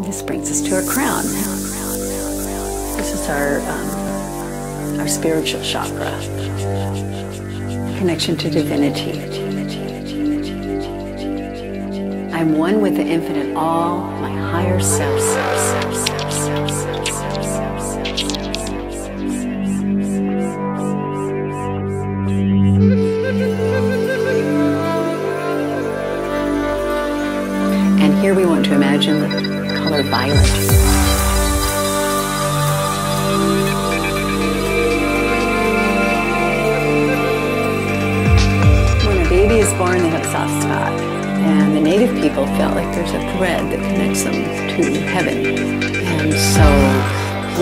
This brings us to our crown. This is our um, our spiritual chakra, connection to divinity. I'm one with the infinite all, my higher self. Thread that connects them to heaven. And so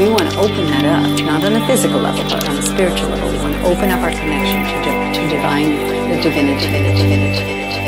we want to open that up, not on a physical level, but on a spiritual level. We want to open up our connection to, di- to divine, the divinity, divinity, divinity.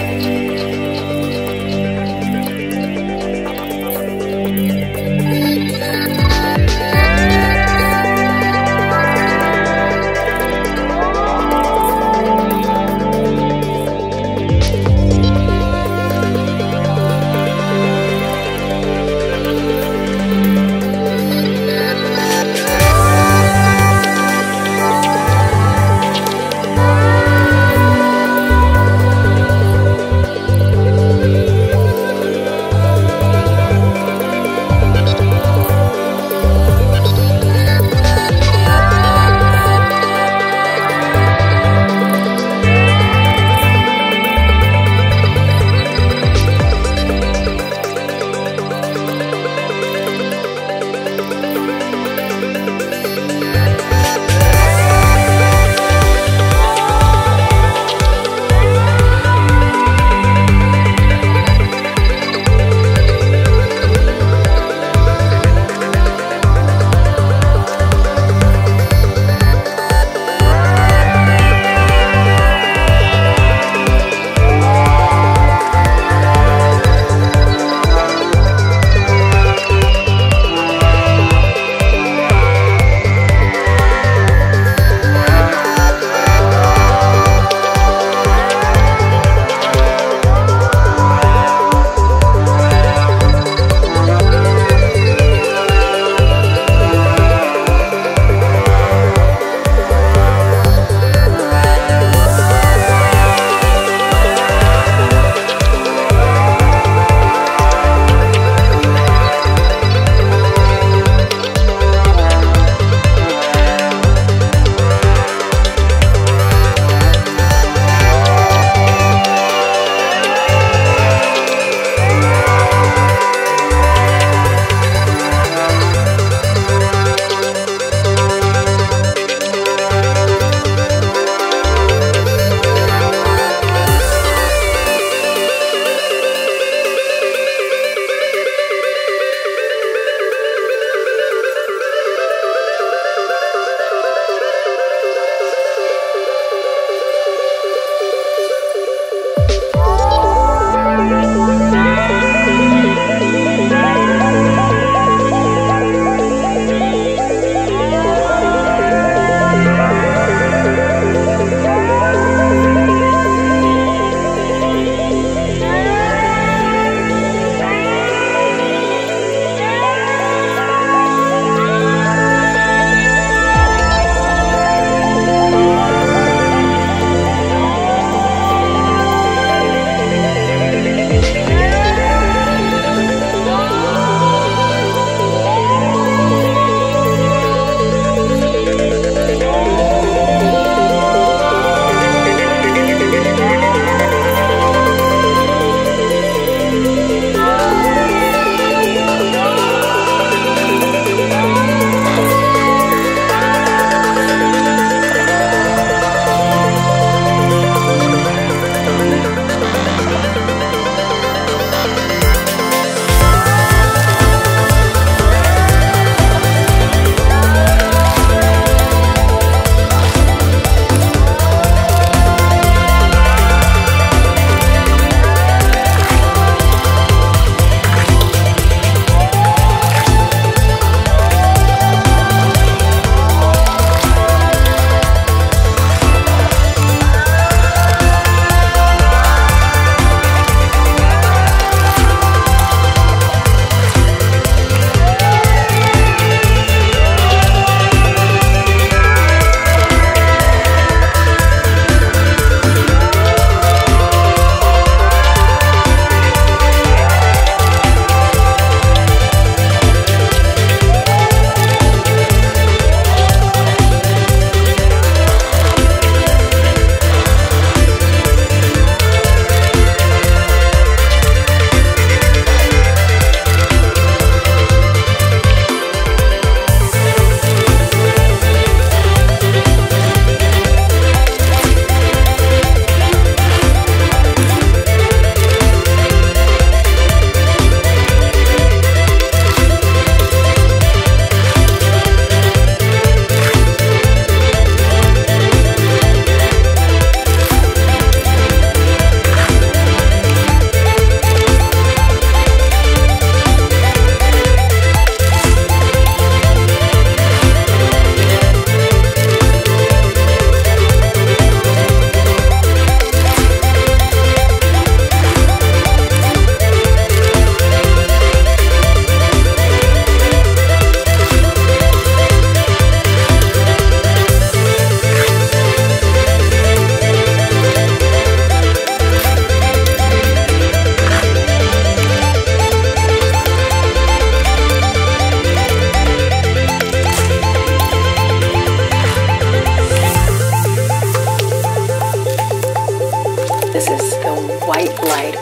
the white light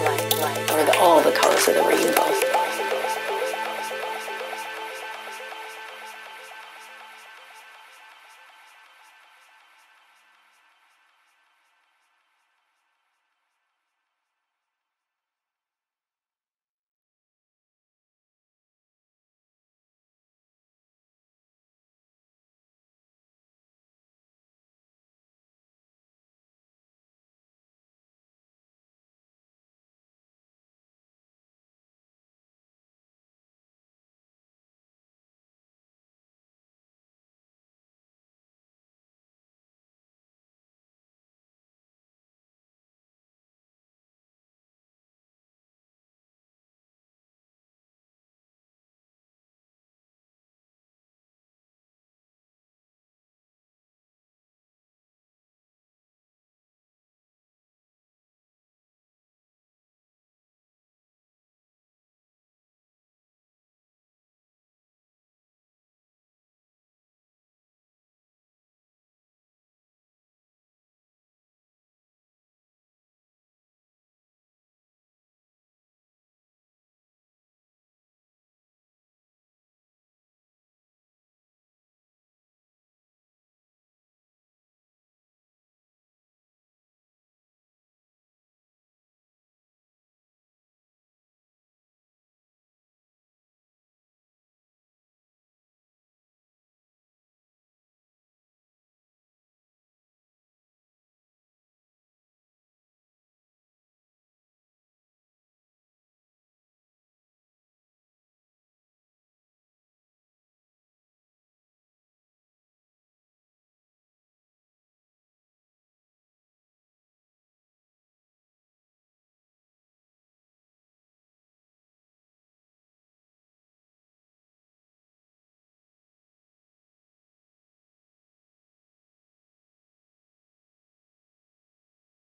or the, all the colors of the rainbow.